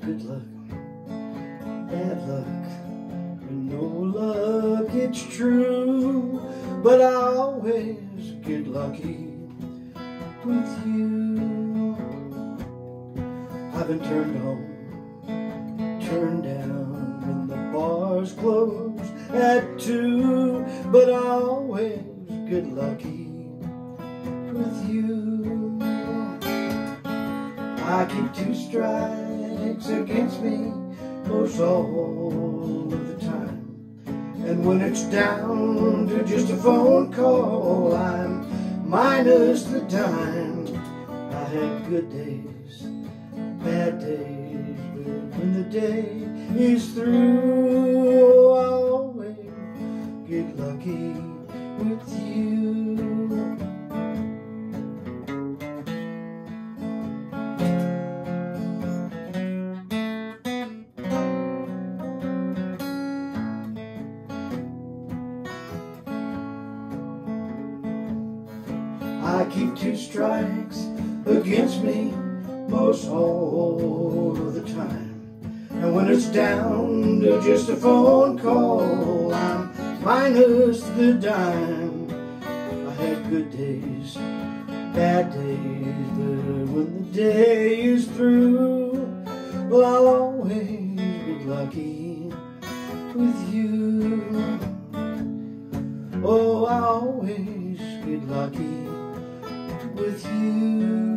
good luck, bad luck, and no luck, it's true. But I always get lucky with you. I've been turned on, turned down when the bars close at two. But I always get lucky with you. I keep two against me most all of the time. And when it's down to just a phone call, I'm minus the dime. I had good days, bad days, but when the day is through, I'll always get lucky with you. Keep two strikes against me most all of the time. And when it's down to just a phone call, I'm minus the dime. I had good days, bad days, but when the day is through, well, I'll always get lucky with you. Oh, I'll always get lucky with you.